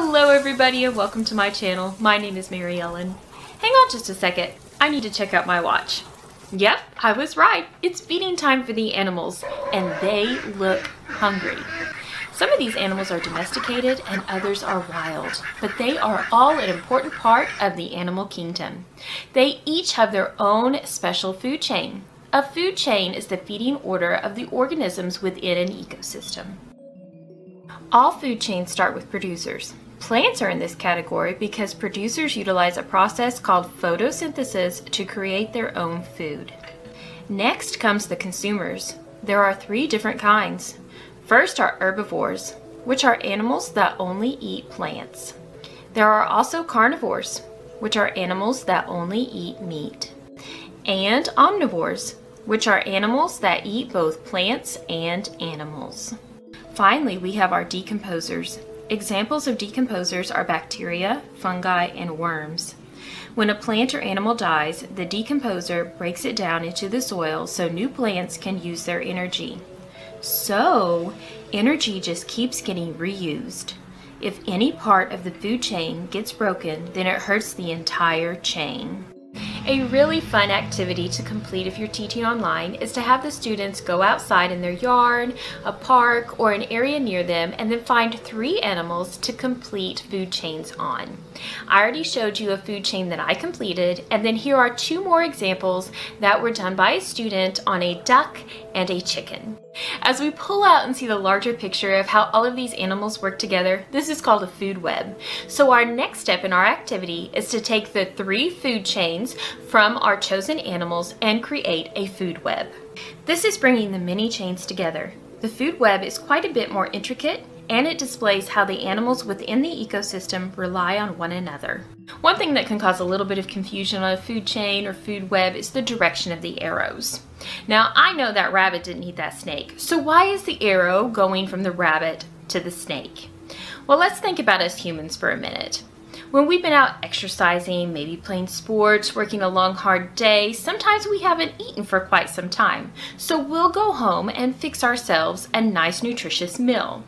Hello everybody and welcome to my channel. My name is Mary Ellen. Hang on just a second. I need to check out my watch. Yep, I was right. It's feeding time for the animals and they look hungry. Some of these animals are domesticated and others are wild, but they are all an important part of the animal kingdom. They each have their own special food chain. A food chain is the feeding order of the organisms within an ecosystem. All food chains start with producers. Plants are in this category because producers utilize a process called photosynthesis to create their own food. Next comes the consumers. There are three different kinds. First are herbivores, which are animals that only eat plants. There are also carnivores, which are animals that only eat meat. And omnivores, which are animals that eat both plants and animals. Finally, we have our decomposers. Examples of decomposers are bacteria, fungi, and worms. When a plant or animal dies, the decomposer breaks it down into the soil so new plants can use their energy. So, energy just keeps getting reused. If any part of the food chain gets broken, then it hurts the entire chain. A really fun activity to complete if you're teaching online is to have the students go outside in their yard, a park, or an area near them and then find three animals to complete food chains on. I already showed you a food chain that I completed and then here are two more examples that were done by a student on a duck and a chicken. As we pull out and see the larger picture of how all of these animals work together, this is called a food web. So our next step in our activity is to take the three food chains from our chosen animals and create a food web. This is bringing the many chains together. The food web is quite a bit more intricate and it displays how the animals within the ecosystem rely on one another. One thing that can cause a little bit of confusion on a food chain or food web is the direction of the arrows. Now I know that rabbit didn't eat that snake, so why is the arrow going from the rabbit to the snake? Well, let's think about us humans for a minute. When we've been out exercising, maybe playing sports, working a long hard day, sometimes we haven't eaten for quite some time. So we'll go home and fix ourselves a nice nutritious meal.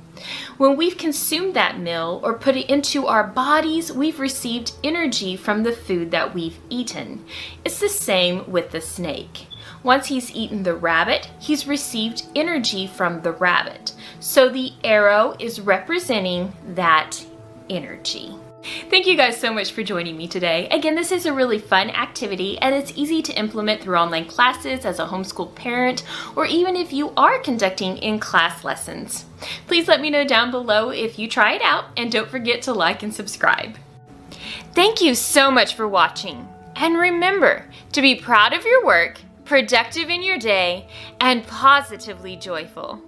When we've consumed that meal or put it into our bodies, we've received energy from the food that we've eaten. It's the same with the snake. Once he's eaten the rabbit, he's received energy from the rabbit. So the arrow is representing that energy. Thank you guys so much for joining me today. Again, this is a really fun activity and it's easy to implement through online classes as a homeschool parent or even if you are conducting in-class lessons. Please let me know down below if you try it out and don't forget to like and subscribe. Thank you so much for watching. And remember to be proud of your work, productive in your day, and positively joyful.